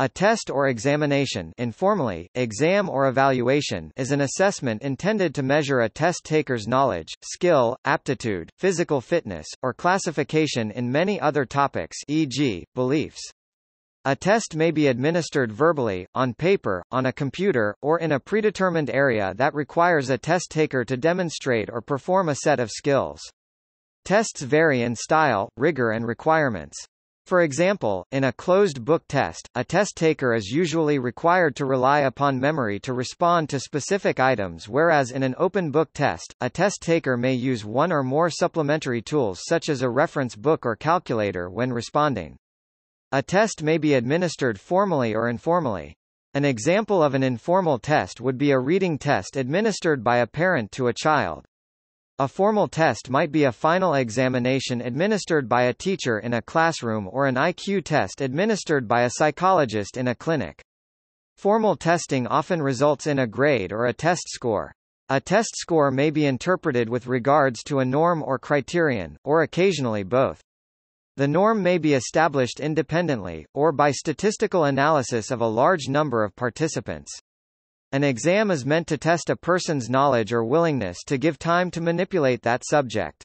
A test or examination informally, exam or evaluation is an assessment intended to measure a test taker's knowledge, skill, aptitude, physical fitness, or classification in many other topics e.g., beliefs. A test may be administered verbally, on paper, on a computer, or in a predetermined area that requires a test taker to demonstrate or perform a set of skills. Tests vary in style, rigor and requirements. For example, in a closed-book test, a test taker is usually required to rely upon memory to respond to specific items whereas in an open-book test, a test taker may use one or more supplementary tools such as a reference book or calculator when responding. A test may be administered formally or informally. An example of an informal test would be a reading test administered by a parent to a child. A formal test might be a final examination administered by a teacher in a classroom or an IQ test administered by a psychologist in a clinic. Formal testing often results in a grade or a test score. A test score may be interpreted with regards to a norm or criterion, or occasionally both. The norm may be established independently, or by statistical analysis of a large number of participants. An exam is meant to test a person's knowledge or willingness to give time to manipulate that subject.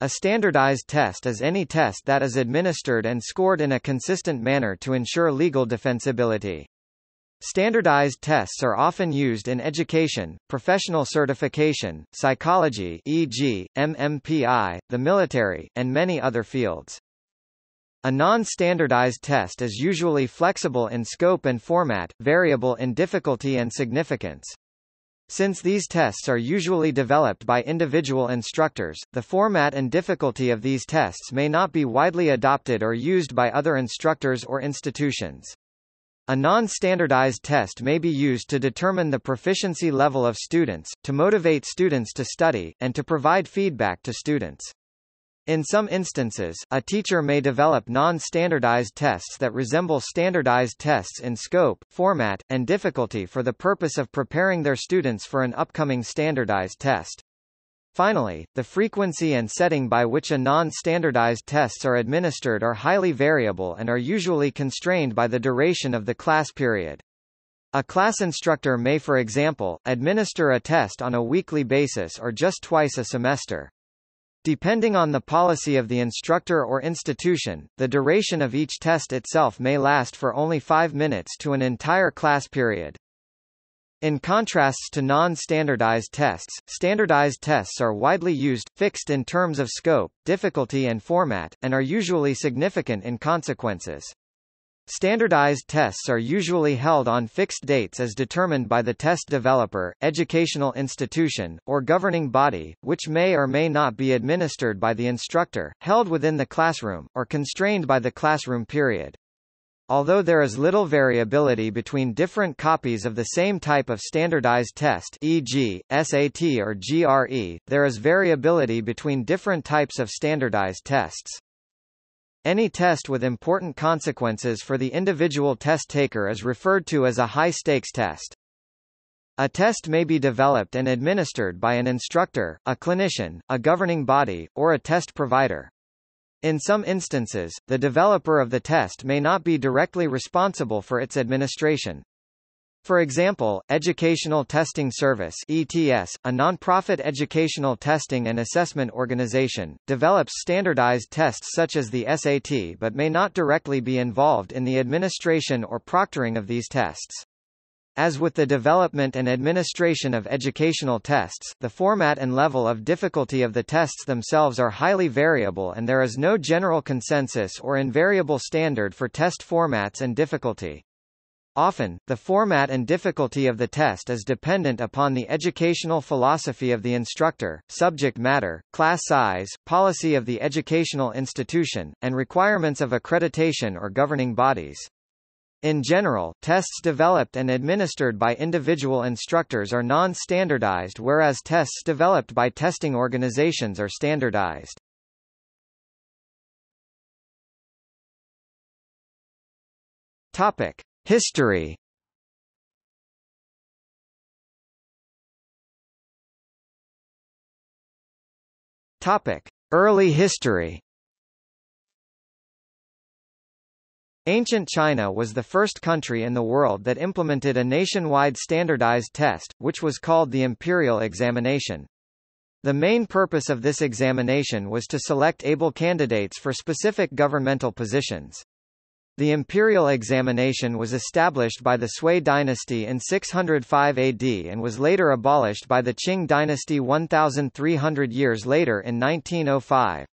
A standardized test is any test that is administered and scored in a consistent manner to ensure legal defensibility. Standardized tests are often used in education, professional certification, psychology e.g., MMPI, the military, and many other fields. A non-standardized test is usually flexible in scope and format, variable in difficulty and significance. Since these tests are usually developed by individual instructors, the format and difficulty of these tests may not be widely adopted or used by other instructors or institutions. A non-standardized test may be used to determine the proficiency level of students, to motivate students to study, and to provide feedback to students. In some instances, a teacher may develop non-standardized tests that resemble standardized tests in scope, format, and difficulty for the purpose of preparing their students for an upcoming standardized test. Finally, the frequency and setting by which a non-standardized tests are administered are highly variable and are usually constrained by the duration of the class period. A class instructor may for example, administer a test on a weekly basis or just twice a semester. Depending on the policy of the instructor or institution, the duration of each test itself may last for only five minutes to an entire class period. In contrast to non-standardized tests, standardized tests are widely used, fixed in terms of scope, difficulty and format, and are usually significant in consequences. Standardized tests are usually held on fixed dates as determined by the test developer, educational institution, or governing body, which may or may not be administered by the instructor, held within the classroom, or constrained by the classroom period. Although there is little variability between different copies of the same type of standardized test e.g., SAT or GRE, there is variability between different types of standardized tests. Any test with important consequences for the individual test taker is referred to as a high-stakes test. A test may be developed and administered by an instructor, a clinician, a governing body, or a test provider. In some instances, the developer of the test may not be directly responsible for its administration. For example, Educational Testing Service ETS, a nonprofit educational testing and assessment organization, develops standardized tests such as the SAT but may not directly be involved in the administration or proctoring of these tests. As with the development and administration of educational tests, the format and level of difficulty of the tests themselves are highly variable and there is no general consensus or invariable standard for test formats and difficulty. Often, the format and difficulty of the test is dependent upon the educational philosophy of the instructor, subject matter, class size, policy of the educational institution, and requirements of accreditation or governing bodies. In general, tests developed and administered by individual instructors are non-standardized whereas tests developed by testing organizations are standardized. Topic. History Topic: Early history. Ancient China was the first country in the world that implemented a nationwide standardized test, which was called the imperial examination. The main purpose of this examination was to select able candidates for specific governmental positions. The imperial examination was established by the Sui dynasty in 605 AD and was later abolished by the Qing dynasty 1,300 years later in 1905.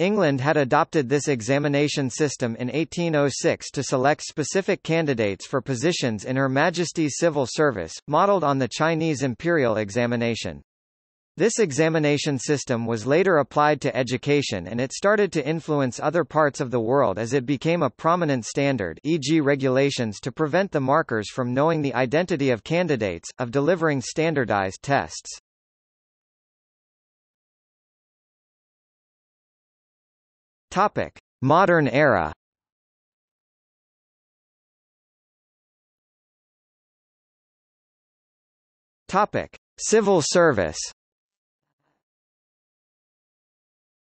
England had adopted this examination system in 1806 to select specific candidates for positions in Her Majesty's civil service, modelled on the Chinese imperial examination. This examination system was later applied to education and it started to influence other parts of the world as it became a prominent standard e.g. regulations to prevent the markers from knowing the identity of candidates, of delivering standardized tests. Topic. Modern era Topic. Civil service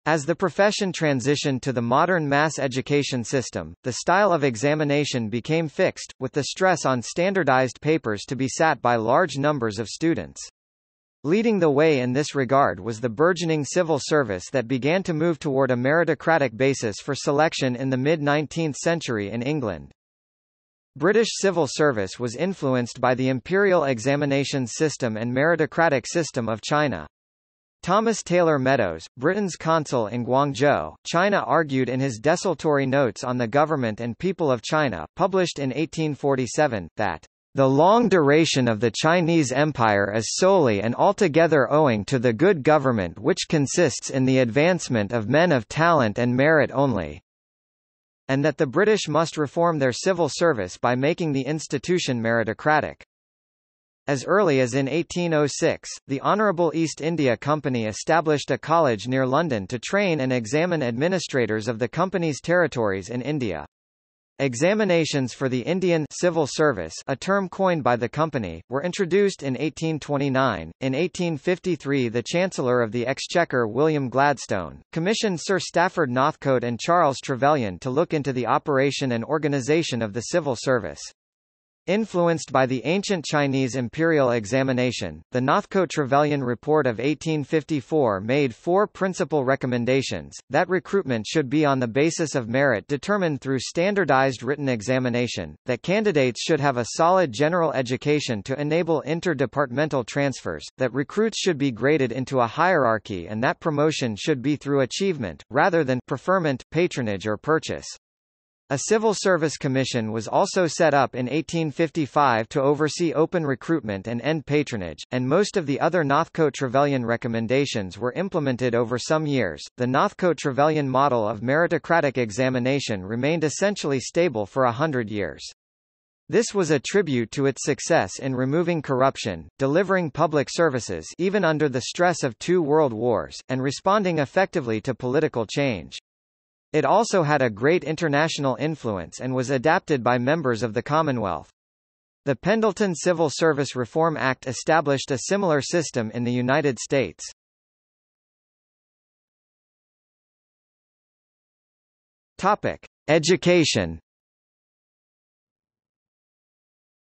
As the profession transitioned to the modern mass education system, the style of examination became fixed, with the stress on standardized papers to be sat by large numbers of students. Leading the way in this regard was the burgeoning civil service that began to move toward a meritocratic basis for selection in the mid-19th century in England. British civil service was influenced by the imperial examinations system and meritocratic system of China. Thomas Taylor Meadows, Britain's consul in Guangzhou, China argued in his desultory notes on the government and people of China, published in 1847, that the long duration of the Chinese Empire is solely and altogether owing to the good government which consists in the advancement of men of talent and merit only, and that the British must reform their civil service by making the institution meritocratic. As early as in 1806, the Honourable East India Company established a college near London to train and examine administrators of the company's territories in India. Examinations for the Indian civil service, a term coined by the company, were introduced in 1829. In 1853, the Chancellor of the Exchequer William Gladstone commissioned Sir Stafford Northcote and Charles Trevelyan to look into the operation and organization of the civil service. Influenced by the ancient Chinese imperial examination, the Northcote-Trevelyan Report of 1854 made four principal recommendations, that recruitment should be on the basis of merit determined through standardized written examination, that candidates should have a solid general education to enable inter-departmental transfers, that recruits should be graded into a hierarchy and that promotion should be through achievement, rather than preferment, patronage or purchase. A civil service commission was also set up in 1855 to oversee open recruitment and end patronage, and most of the other Northcote-Trevelyan recommendations were implemented over some years. The Northcote-Trevelyan model of meritocratic examination remained essentially stable for a hundred years. This was a tribute to its success in removing corruption, delivering public services even under the stress of two world wars, and responding effectively to political change. It also had a great international influence and was adapted by members of the Commonwealth. The Pendleton Civil Service Reform Act established a similar system in the United States. Topic: Education.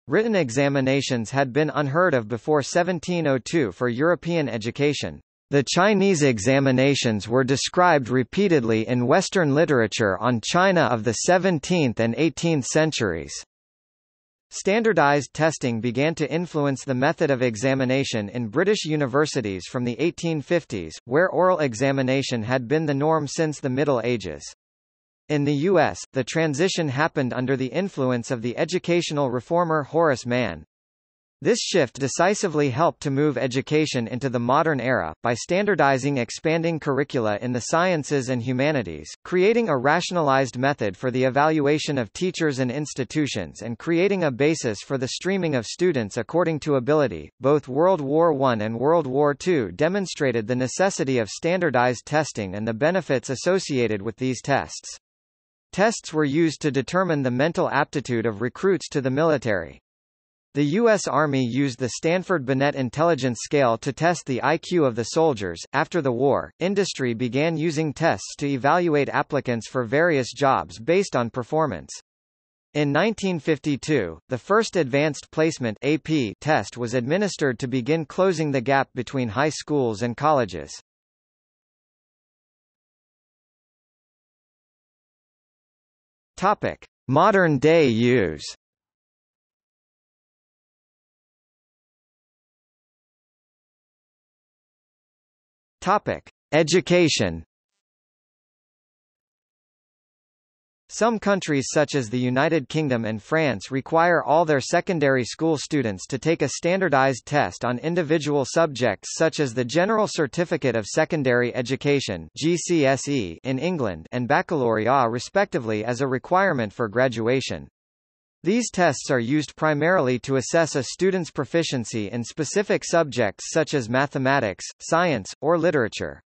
Written examinations had been unheard of before 1702 for European education. The Chinese examinations were described repeatedly in Western literature on China of the 17th and 18th centuries. Standardized testing began to influence the method of examination in British universities from the 1850s, where oral examination had been the norm since the Middle Ages. In the U.S., the transition happened under the influence of the educational reformer Horace Mann. This shift decisively helped to move education into the modern era, by standardizing expanding curricula in the sciences and humanities, creating a rationalized method for the evaluation of teachers and institutions and creating a basis for the streaming of students according to ability. Both World War I and World War II demonstrated the necessity of standardized testing and the benefits associated with these tests. Tests were used to determine the mental aptitude of recruits to the military. The U.S. Army used the Stanford Binet Intelligence Scale to test the IQ of the soldiers. After the war, industry began using tests to evaluate applicants for various jobs based on performance. In 1952, the first Advanced Placement AP test was administered to begin closing the gap between high schools and colleges. Topic: Modern day use. Topic: Education. Some countries such as the United Kingdom and France require all their secondary school students to take a standardized test on individual subjects such as the General Certificate of Secondary Education GCSE in England and Baccalaureate respectively as a requirement for graduation. These tests are used primarily to assess a student's proficiency in specific subjects such as mathematics, science, or literature.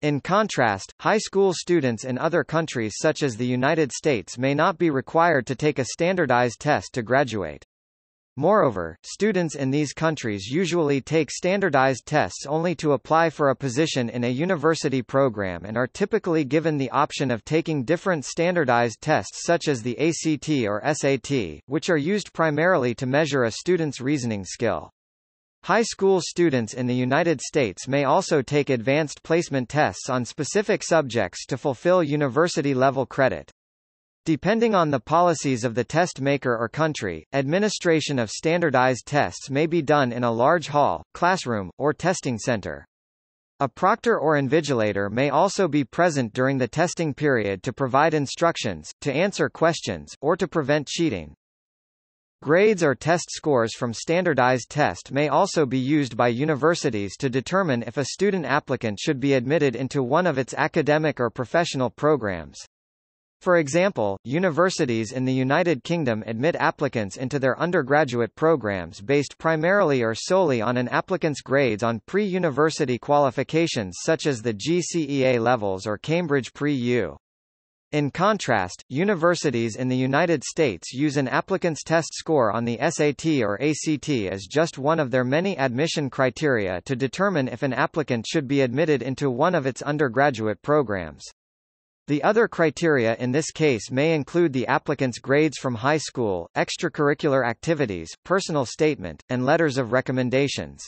In contrast, high school students in other countries such as the United States may not be required to take a standardized test to graduate. Moreover, students in these countries usually take standardized tests only to apply for a position in a university program and are typically given the option of taking different standardized tests such as the ACT or SAT, which are used primarily to measure a student's reasoning skill. High school students in the United States may also take advanced placement tests on specific subjects to fulfill university-level credit. Depending on the policies of the test maker or country, administration of standardized tests may be done in a large hall, classroom, or testing center. A proctor or invigilator may also be present during the testing period to provide instructions, to answer questions, or to prevent cheating. Grades or test scores from standardized test may also be used by universities to determine if a student applicant should be admitted into one of its academic or professional programs. For example, universities in the United Kingdom admit applicants into their undergraduate programs based primarily or solely on an applicant's grades on pre-university qualifications such as the GCEA levels or Cambridge Pre-U. In contrast, universities in the United States use an applicant's test score on the SAT or ACT as just one of their many admission criteria to determine if an applicant should be admitted into one of its undergraduate programs. The other criteria in this case may include the applicant's grades from high school, extracurricular activities, personal statement, and letters of recommendations.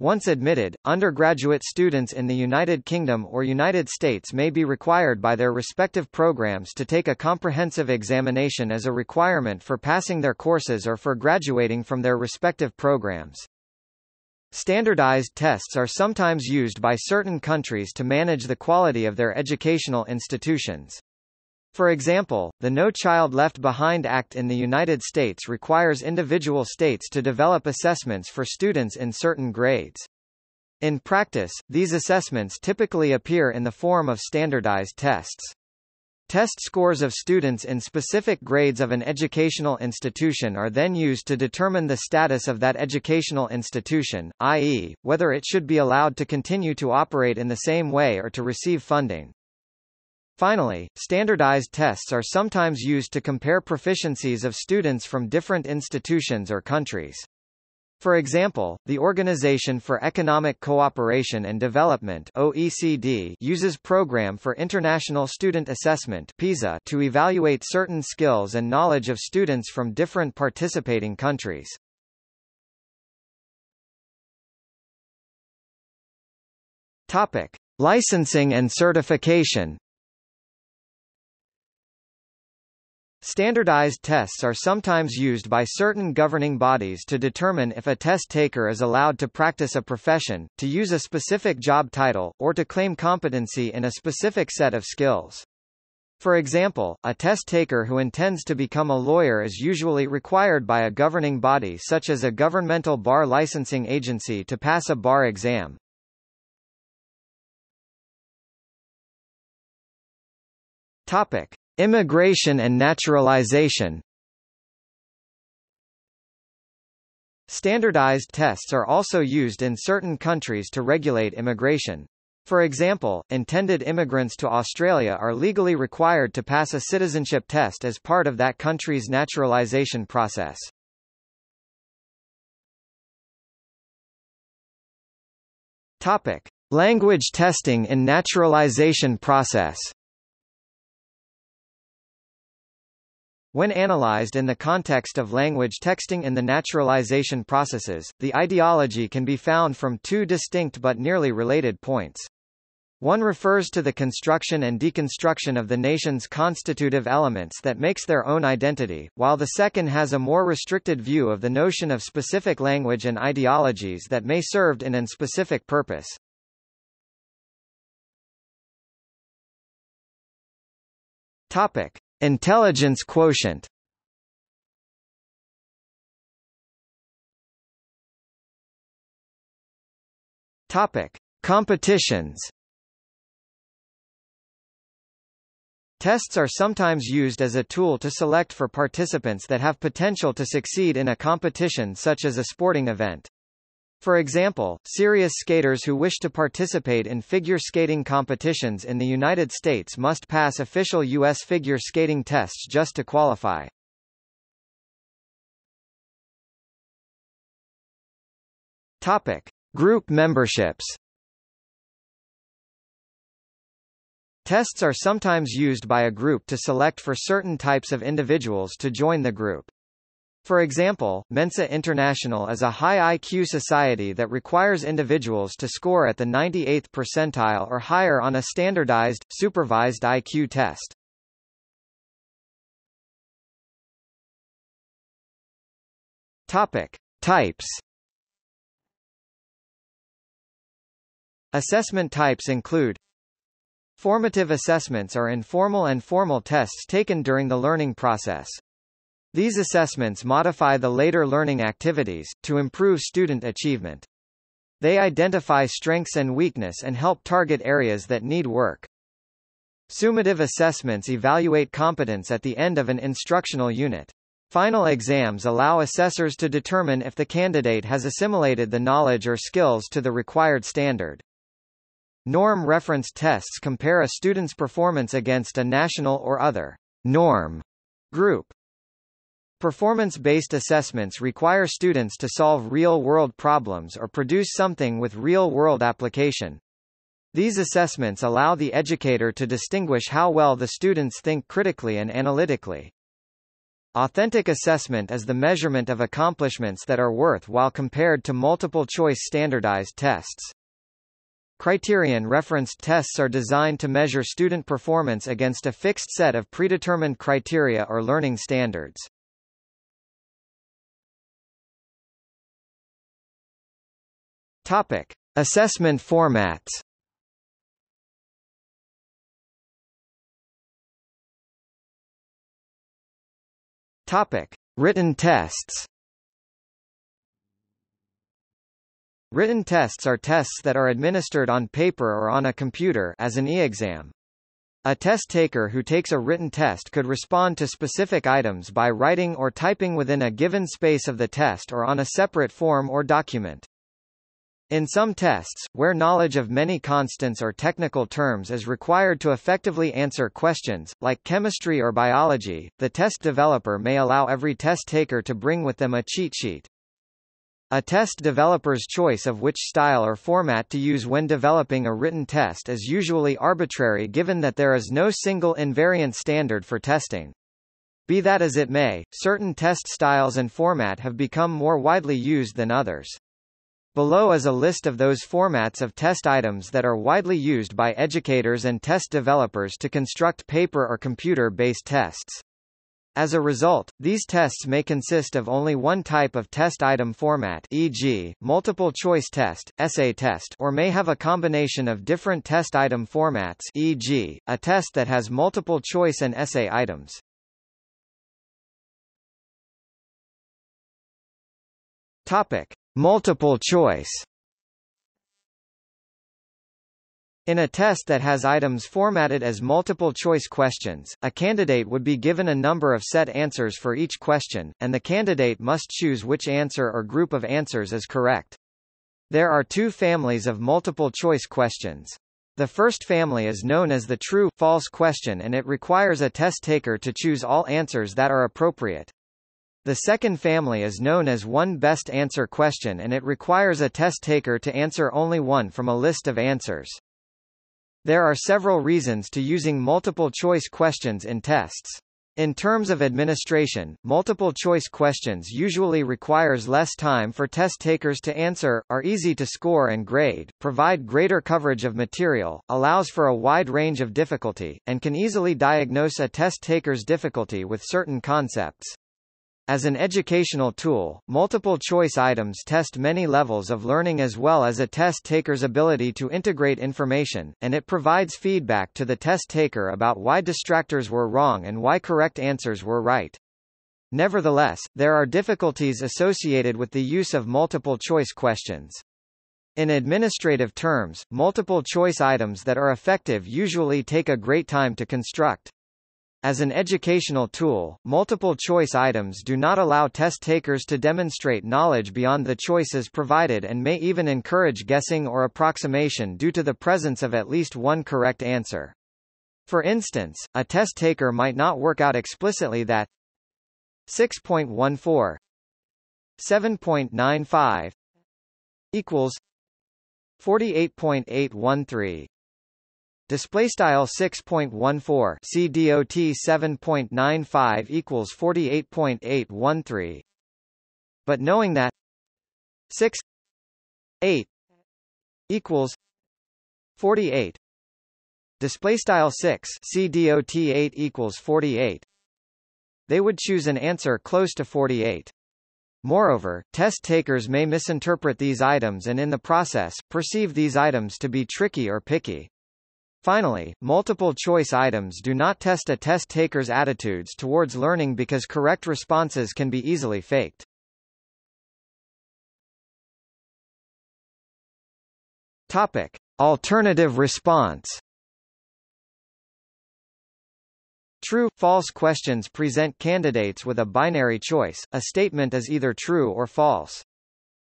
Once admitted, undergraduate students in the United Kingdom or United States may be required by their respective programs to take a comprehensive examination as a requirement for passing their courses or for graduating from their respective programs. Standardized tests are sometimes used by certain countries to manage the quality of their educational institutions. For example, the No Child Left Behind Act in the United States requires individual states to develop assessments for students in certain grades. In practice, these assessments typically appear in the form of standardized tests. Test scores of students in specific grades of an educational institution are then used to determine the status of that educational institution, i.e., whether it should be allowed to continue to operate in the same way or to receive funding. Finally, standardized tests are sometimes used to compare proficiencies of students from different institutions or countries. For example, the Organization for Economic Cooperation and Development OECD uses Program for International Student Assessment PISA to evaluate certain skills and knowledge of students from different participating countries. Topic: Licensing and certification Standardized tests are sometimes used by certain governing bodies to determine if a test taker is allowed to practice a profession, to use a specific job title, or to claim competency in a specific set of skills. For example, a test taker who intends to become a lawyer is usually required by a governing body such as a governmental bar licensing agency to pass a bar exam. Topic: Immigration and naturalization Standardized tests are also used in certain countries to regulate immigration. For example, intended immigrants to Australia are legally required to pass a citizenship test as part of that country's naturalization process. Topic: Language testing in naturalization process. When analyzed in the context of language testing in the naturalization processes, the ideology can be found from two distinct but nearly related points. One refers to the construction and deconstruction of the nation's constitutive elements that makes their own identity, while the second has a more restricted view of the notion of specific language and ideologies that may served in an specific purpose. Topic. Intelligence quotient Topic: Competitions. Tests are sometimes used as a tool to select for participants that have potential to succeed in a competition such as a sporting event. For example, serious skaters who wish to participate in figure skating competitions in the United States must pass official U.S. figure skating tests just to qualify. Topic. Group memberships Tests are sometimes used by a group to select for certain types of individuals to join the group. For example, Mensa International is a high IQ society that requires individuals to score at the 98th percentile or higher on a standardized, supervised IQ test. Topic. Types Assessment types include Formative assessments are informal and formal tests taken during the learning process. These assessments modify the later learning activities, to improve student achievement. They identify strengths and weakness and help target areas that need work. Summative assessments evaluate competence at the end of an instructional unit. Final exams allow assessors to determine if the candidate has assimilated the knowledge or skills to the required standard. Norm reference tests compare a student's performance against a national or other norm group. Performance-based assessments require students to solve real-world problems or produce something with real-world application. These assessments allow the educator to distinguish how well the students think critically and analytically. Authentic assessment is the measurement of accomplishments that are worthwhile compared to multiple-choice standardized tests. Criterion referenced tests are designed to measure student performance against a fixed set of predetermined criteria or learning standards. Topic: Assessment formats. Topic: Written tests. Written tests are tests that are administered on paper or on a computer as an e-exam. A test taker who takes a written test could respond to specific items by writing or typing within a given space of the test or on a separate form or document. In some tests, where knowledge of many constants or technical terms is required to effectively answer questions, like chemistry or biology, the test developer may allow every test taker to bring with them a cheat sheet. A test developer's choice of which style or format to use when developing a written test is usually arbitrary given that there is no single invariant standard for testing. Be that as it may, certain test styles and format have become more widely used than others. Below is a list of those formats of test items that are widely used by educators and test developers to construct paper or computer-based tests. As a result, these tests may consist of only one type of test item format e.g., multiple-choice test, essay test or may have a combination of different test item formats e.g., a test that has multiple choice and essay items. Topic. Multiple choice In a test that has items formatted as multiple-choice questions, a candidate would be given a number of set answers for each question, and the candidate must choose which answer or group of answers is correct. There are two families of multiple-choice questions. The first family is known as the true-false question and it requires a test taker to choose all answers that are appropriate. The second family is known as one best answer question and it requires a test taker to answer only one from a list of answers. There are several reasons to using multiple choice questions in tests. In terms of administration, multiple-choice questions usually requires less time for test takers to answer, are easy to score and grade, provide greater coverage of material, allows for a wide range of difficulty, and can easily diagnose a test taker's difficulty with certain concepts. As an educational tool, multiple-choice items test many levels of learning as well as a test taker's ability to integrate information, and it provides feedback to the test taker about why distractors were wrong and why correct answers were right. Nevertheless, there are difficulties associated with the use of multiple-choice questions. In administrative terms, multiple-choice items that are effective usually take a great time to construct. As an educational tool, multiple-choice items do not allow test takers to demonstrate knowledge beyond the choices provided and may even encourage guessing or approximation due to the presence of at least one correct answer. For instance, a test taker might not work out explicitly that 6.14 7.95 equals 48.813 Display style 6.14 CDOT 7.95 equals 48.813. But knowing that 6 8 equals 48 display style 6 CDOT 8 equals 48 they would choose an answer close to 48 Moreover, test takers may misinterpret these items and in the process, perceive these items to be tricky or picky. Finally, multiple-choice items do not test a test taker's attitudes towards learning because correct responses can be easily faked. Topic. Alternative response True-false questions present candidates with a binary choice, a statement is either true or false.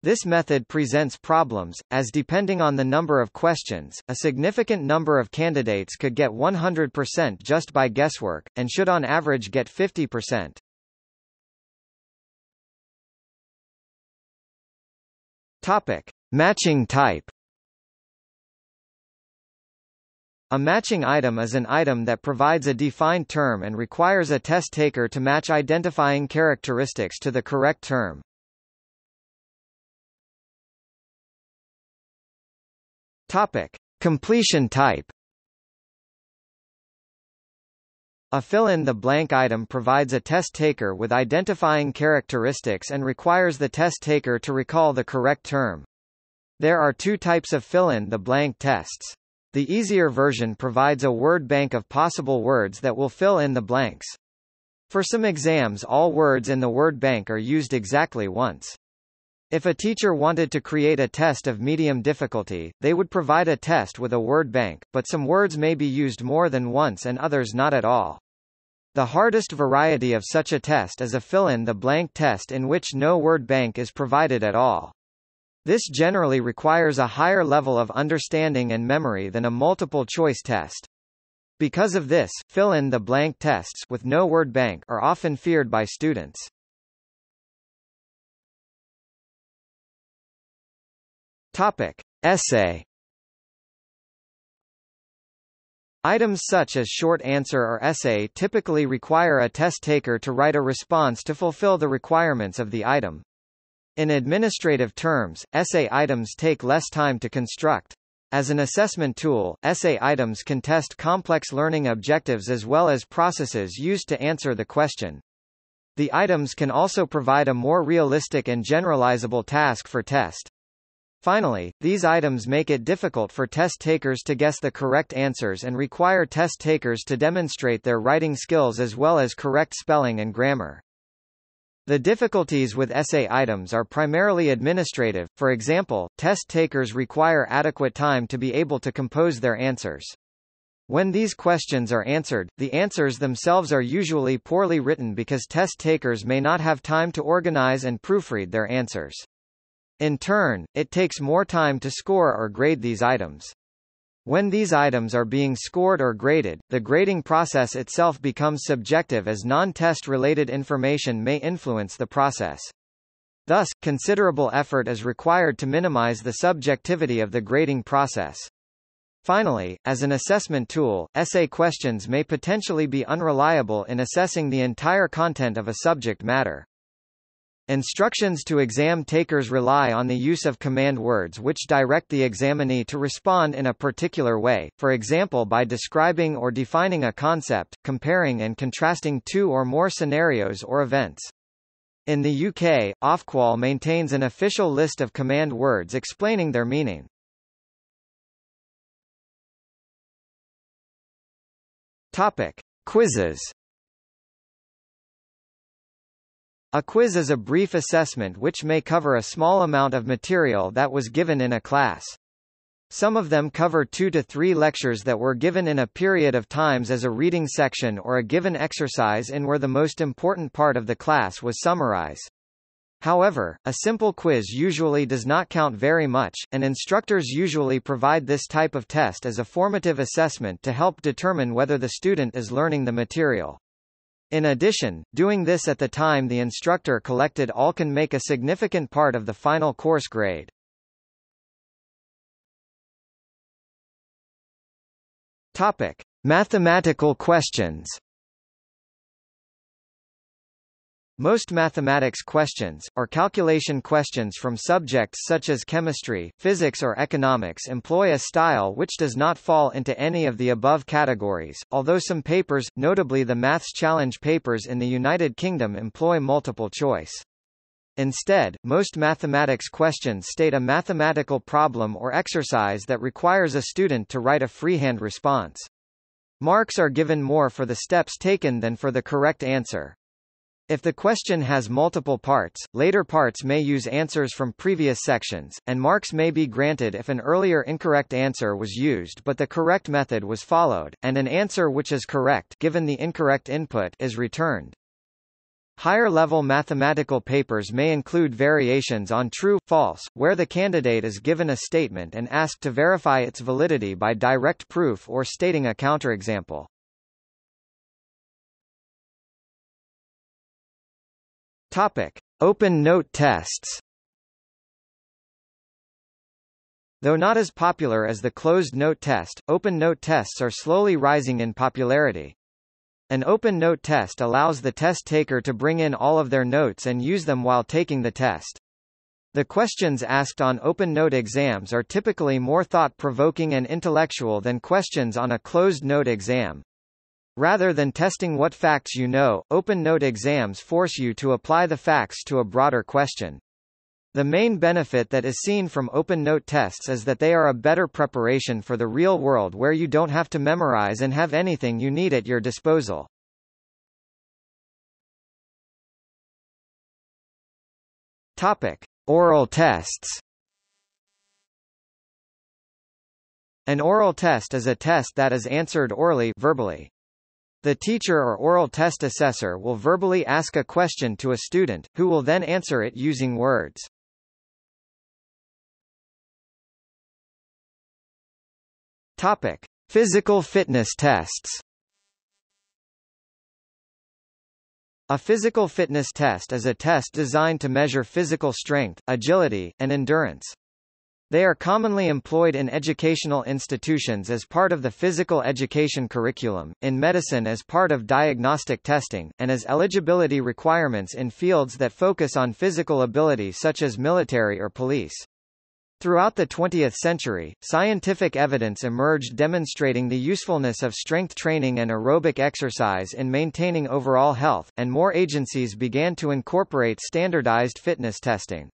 This method presents problems, as depending on the number of questions, a significant number of candidates could get 100% just by guesswork, and should on average get 50%. Topic. Matching type A matching item is an item that provides a defined term and requires a test taker to match identifying characteristics to the correct term. Topic: Completion type. A fill-in-the-blank item provides a test taker with identifying characteristics and requires the test taker to recall the correct term. There are two types of fill-in-the-blank tests. The easier version provides a word bank of possible words that will fill in the blanks. For some exams all words in the word bank are used exactly once. If a teacher wanted to create a test of medium difficulty, they would provide a test with a word bank, but some words may be used more than once and others not at all. The hardest variety of such a test is a fill-in-the-blank test in which no word bank is provided at all. This generally requires a higher level of understanding and memory than a multiple-choice test. Because of this, fill-in-the-blank tests with no word bank are often feared by students. Topic. Essay Items such as short answer or essay typically require a test taker to write a response to fulfill the requirements of the item. In administrative terms, essay items take less time to construct. As an assessment tool, essay items can test complex learning objectives as well as processes used to answer the question. The items can also provide a more realistic and generalizable task for test. Finally, these items make it difficult for test takers to guess the correct answers and require test takers to demonstrate their writing skills as well as correct spelling and grammar. The difficulties with essay items are primarily administrative, for example, test takers require adequate time to be able to compose their answers. When these questions are answered, the answers themselves are usually poorly written because test takers may not have time to organize and proofread their answers. In turn, it takes more time to score or grade these items. When these items are being scored or graded, the grading process itself becomes subjective as non-test related information may influence the process. Thus, considerable effort is required to minimize the subjectivity of the grading process. Finally, as an assessment tool, essay questions may potentially be unreliable in assessing the entire content of a subject matter. Instructions to exam takers rely on the use of command words which direct the examinee to respond in a particular way, for example by describing or defining a concept, comparing and contrasting two or more scenarios or events. In the UK, Ofqual maintains an official list of command words explaining their meaning. Topic: Quizzes. A quiz is a brief assessment which may cover a small amount of material that was given in a class. Some of them cover two to three lectures that were given in a period of times as a reading section or a given exercise in where the most important part of the class was summarize. However, a simple quiz usually does not count very much, and instructors usually provide this type of test as a formative assessment to help determine whether the student is learning the material. In addition, doing this at the time the instructor collected all can make a significant part of the final course grade. Topic: Mathematical questions. Most mathematics questions, or calculation questions from subjects such as chemistry, physics or economics employ a style which does not fall into any of the above categories, although some papers, notably the Maths Challenge papers in the United Kingdom employ multiple choice. Instead, most mathematics questions state a mathematical problem or exercise that requires a student to write a freehand response. Marks are given more for the steps taken than for the correct answer. If the question has multiple parts, later parts may use answers from previous sections, and marks may be granted if an earlier incorrect answer was used but the correct method was followed, and an answer which is correct given the incorrect input is returned. Higher-level mathematical papers may include variations on true, false, where the candidate is given a statement and asked to verify its validity by direct proof or stating a counterexample. Topic: Open note tests. Though not as popular as the closed note test, open note tests are slowly rising in popularity. An open note test allows the test taker to bring in all of their notes and use them while taking the test. The questions asked on open note exams are typically more thought-provoking and intellectual than questions on a closed note exam. Rather than testing what facts you know, open note exams force you to apply the facts to a broader question. The main benefit that is seen from open note tests is that they are a better preparation for the real world where you don't have to memorize and have anything you need at your disposal. Topic: Oral tests. An oral test is a test that is answered orally verbally. The teacher or oral test assessor will verbally ask a question to a student, who will then answer it using words. Topic: Physical fitness tests. A physical fitness test is a test designed to measure physical strength, agility, and endurance. They are commonly employed in educational institutions as part of the physical education curriculum, in medicine as part of diagnostic testing, and as eligibility requirements in fields that focus on physical ability such as military or police. Throughout the 20th century, scientific evidence emerged demonstrating the usefulness of strength training and aerobic exercise in maintaining overall health, and more agencies began to incorporate standardized fitness testing.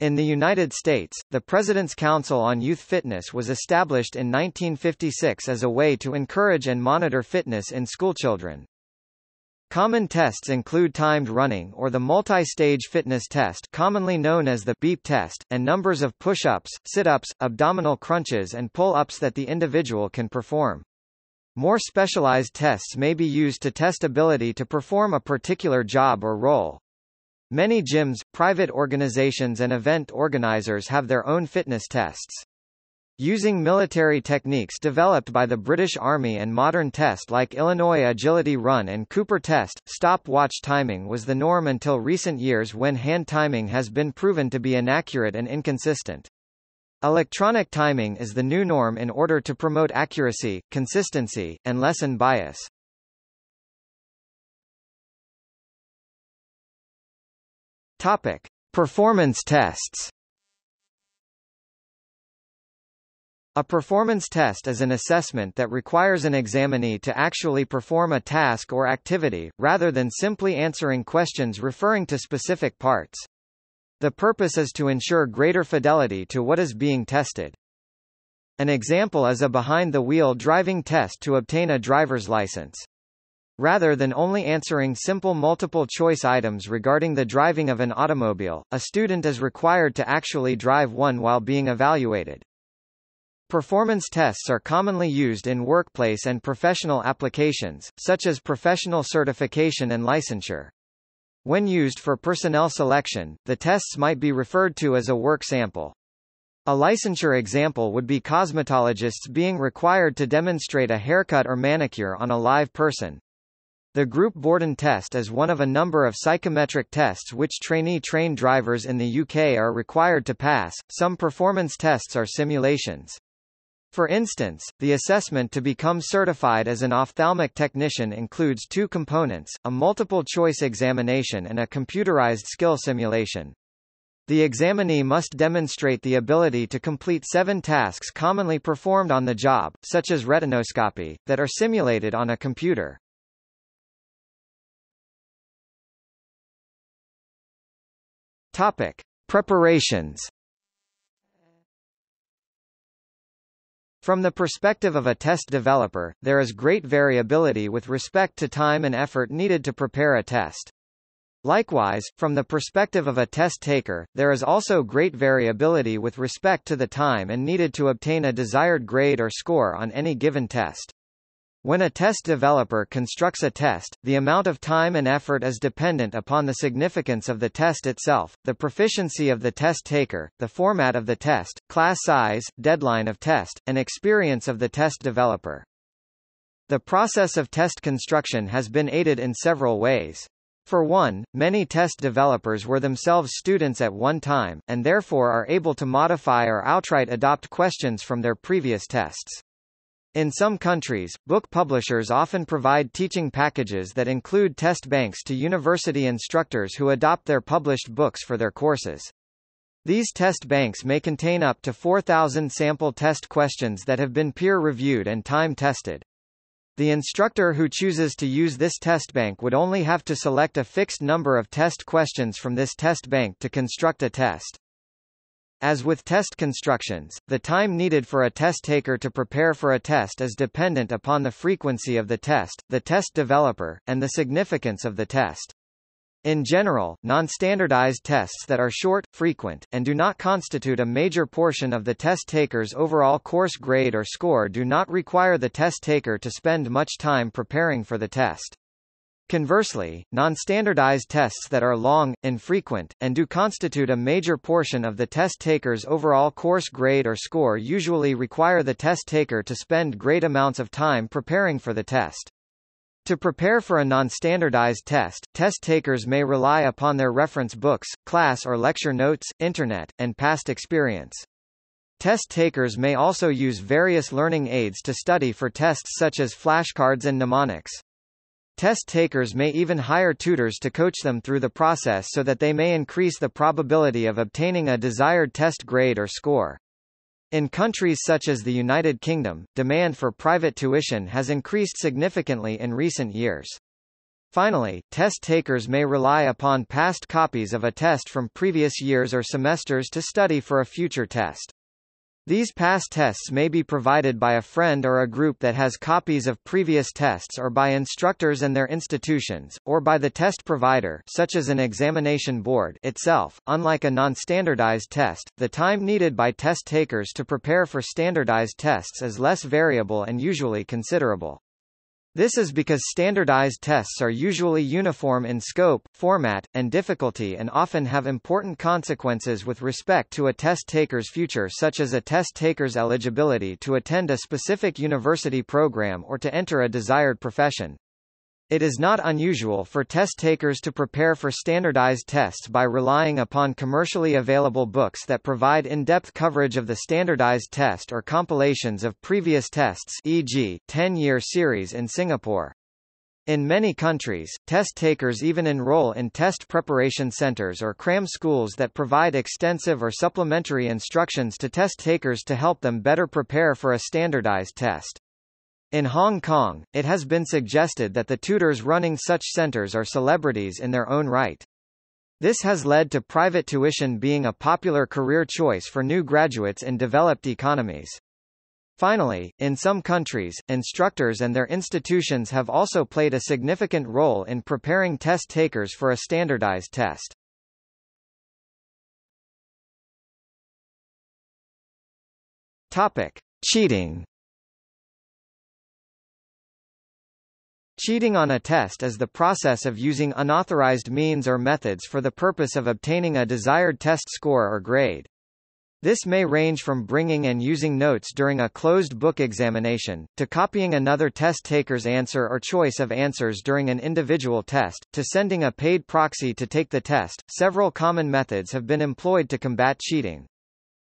In the United States, the President's Council on Youth Fitness was established in 1956 as a way to encourage and monitor fitness in schoolchildren. Common tests include timed running or the multi-stage fitness test commonly known as the beep test, and numbers of push-ups, sit-ups, abdominal crunches and pull-ups that the individual can perform. More specialized tests may be used to test ability to perform a particular job or role. Many gyms, private organizations and event organizers have their own fitness tests. Using military techniques developed by the British Army and modern test like Illinois Agility Run and Cooper Test, stopwatch timing was the norm until recent years when hand timing has been proven to be inaccurate and inconsistent. Electronic timing is the new norm in order to promote accuracy, consistency, and lessen bias. Topic: Performance tests. A performance test is an assessment that requires an examinee to actually perform a task or activity, rather than simply answering questions referring to specific parts. The purpose is to ensure greater fidelity to what is being tested. An example is a behind-the-wheel driving test to obtain a driver's license. Rather than only answering simple multiple-choice items regarding the driving of an automobile, a student is required to actually drive one while being evaluated. Performance tests are commonly used in workplace and professional applications, such as professional certification and licensure. When used for personnel selection, the tests might be referred to as a work sample. A licensure example would be cosmetologists being required to demonstrate a haircut or manicure on a live person. The Group Bourdon test is one of a number of psychometric tests which trainee train drivers in the UK are required to pass. Some performance tests are simulations. For instance, the assessment to become certified as an ophthalmic technician includes two components, a multiple-choice examination and a computerized skill simulation. The examinee must demonstrate the ability to complete seven tasks commonly performed on the job, such as retinoscopy, that are simulated on a computer. Topic. Preparations From the perspective of a test developer, there is great variability with respect to time and effort needed to prepare a test. Likewise, from the perspective of a test taker, there is also great variability with respect to the time and needed to obtain a desired grade or score on any given test. When a test developer constructs a test, the amount of time and effort is dependent upon the significance of the test itself, the proficiency of the test taker, the format of the test, class size, deadline of test, and experience of the test developer. The process of test construction has been aided in several ways. For one, many test developers were themselves students at one time, and therefore are able to modify or outright adopt questions from their previous tests. In some countries, book publishers often provide teaching packages that include test banks to university instructors who adopt their published books for their courses. These test banks may contain up to 4,000 sample test questions that have been peer-reviewed and time-tested. The instructor who chooses to use this test bank would only have to select a fixed number of test questions from this test bank to construct a test. As with test constructions, the time needed for a test taker to prepare for a test is dependent upon the frequency of the test, the test developer, and the significance of the test. In general, non-standardized tests that are short, frequent, and do not constitute a major portion of the test taker's overall course grade or score do not require the test taker to spend much time preparing for the test. Conversely, non-standardized tests that are long, infrequent, and do constitute a major portion of the test taker's overall course grade or score usually require the test taker to spend great amounts of time preparing for the test. To prepare for a non-standardized test, test takers may rely upon their reference books, class or lecture notes, internet, and past experience. Test takers may also use various learning aids to study for tests such as flashcards and mnemonics. Test takers may even hire tutors to coach them through the process so that they may increase the probability of obtaining a desired test grade or score. In countries such as the United Kingdom, demand for private tuition has increased significantly in recent years. Finally, test takers may rely upon past copies of a test from previous years or semesters to study for a future test. These past tests may be provided by a friend or a group that has copies of previous tests or by instructors and their institutions, or by the test provider such as an examination board itself. Unlike a non-standardized test, the time needed by test takers to prepare for standardized tests is less variable and usually considerable. This is because standardized tests are usually uniform in scope, format, and difficulty and often have important consequences with respect to a test taker's future such as a test taker's eligibility to attend a specific university program or to enter a desired profession. It is not unusual for test takers to prepare for standardized tests by relying upon commercially available books that provide in-depth coverage of the standardized test or compilations of previous tests e.g., 10-year series in Singapore. In many countries, test takers even enroll in test preparation centers or cram schools that provide extensive or supplementary instructions to test takers to help them better prepare for a standardized test. In Hong Kong, it has been suggested that the tutors running such centers are celebrities in their own right. This has led to private tuition being a popular career choice for new graduates in developed economies. Finally, in some countries, instructors and their institutions have also played a significant role in preparing test takers for a standardized test. Topic: Cheating Cheating on a test is the process of using unauthorized means or methods for the purpose of obtaining a desired test score or grade. This may range from bringing and using notes during a closed book examination, to copying another test taker's answer or choice of answers during an individual test, to sending a paid proxy to take the test. Several common methods have been employed to combat cheating.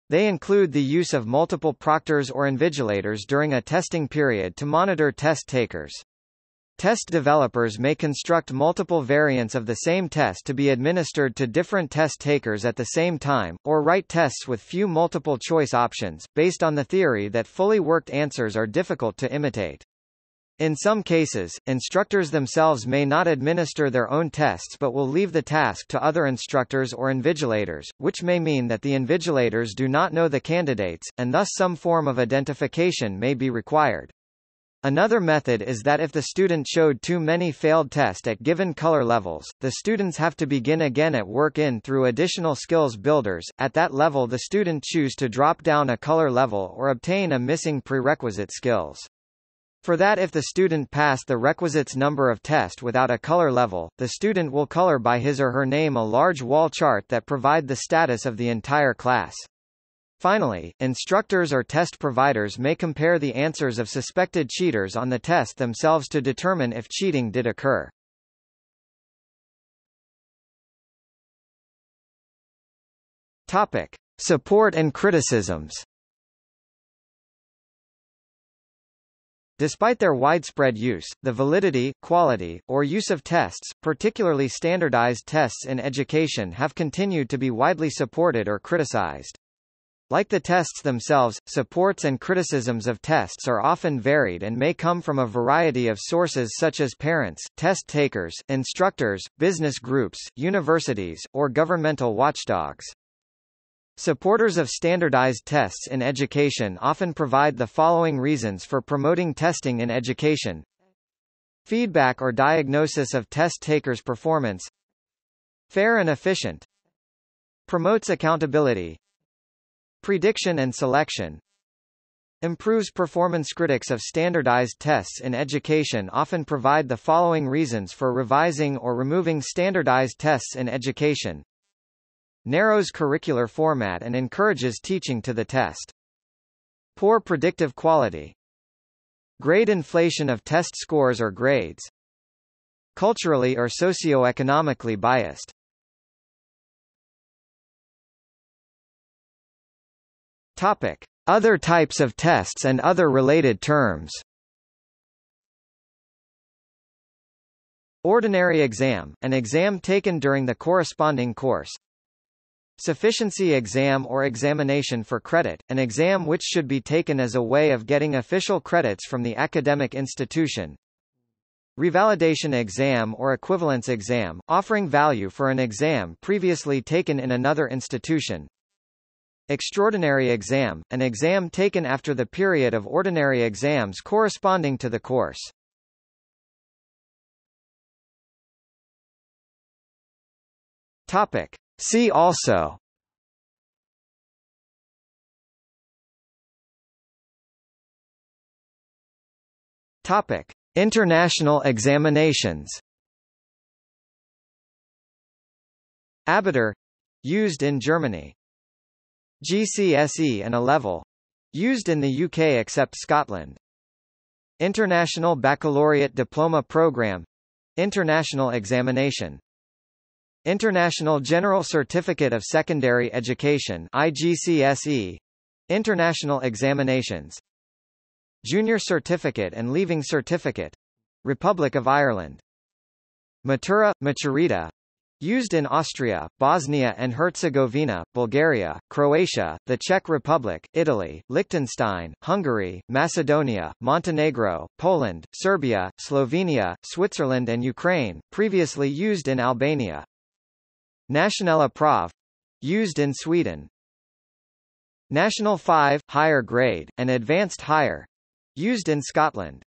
They include the use of multiple proctors or invigilators during a testing period to monitor test takers. Test developers may construct multiple variants of the same test to be administered to different test takers at the same time, or write tests with few multiple-choice options, based on the theory that fully worked answers are difficult to imitate. In some cases, instructors themselves may not administer their own tests but will leave the task to other instructors or invigilators, which may mean that the invigilators do not know the candidates, and thus some form of identification may be required. Another method is that if the student showed too many failed tests at given color levels, the students have to begin again at work in through additional skills builders. At that level the student choose to drop down a color level or obtain a missing prerequisite skills. For that if the student passed the requisites number of test without a color level, the student will color by his or her name a large wall chart that provide the status of the entire class. Finally, instructors or test providers may compare the answers of suspected cheaters on the test themselves to determine if cheating did occur. Topic: Support and criticisms. Despite their widespread use, the validity, quality, or use of tests, particularly standardized tests in education have continued to be widely supported or criticized. Like the tests themselves, supports and criticisms of tests are often varied and may come from a variety of sources such as parents, test takers, instructors, business groups, universities, or governmental watchdogs. Supporters of standardized tests in education often provide the following reasons for promoting testing in education. Feedback or diagnosis of test takers' performance. Fair and efficient. Promotes accountability. Prediction and selection Improves performance critics of standardized tests in education often provide the following reasons for revising or removing standardized tests in education. Narrows curricular format and encourages teaching to the test. Poor predictive quality. Grade inflation of test scores or grades. Culturally or socio-economically biased. Topic: Other types of tests and other related terms. Ordinary exam, an exam taken during the corresponding course. Sufficiency exam or examination for credit, an exam which should be taken as a way of getting official credits from the academic institution. Revalidation exam or equivalence exam, offering value for an exam previously taken in another institution. Extraordinary exam, an exam taken after the period of ordinary exams corresponding to the course. Topic. See also Topic. International examinations Abitur used in Germany GCSE and A level used in the UK except Scotland. International Baccalaureate Diploma Programme International examination. International General Certificate of Secondary Education IGCSE International examinations. Junior Certificate and Leaving Certificate Republic of Ireland. Matura, Maturita Used in Austria, Bosnia and Herzegovina, Bulgaria, Croatia, the Czech Republic, Italy, Liechtenstein, Hungary, Macedonia, Montenegro, Poland, Serbia, Slovenia, Switzerland and Ukraine, previously used in Albania. Nationella Prov used in Sweden. National 5, higher grade, and advanced higher used in Scotland.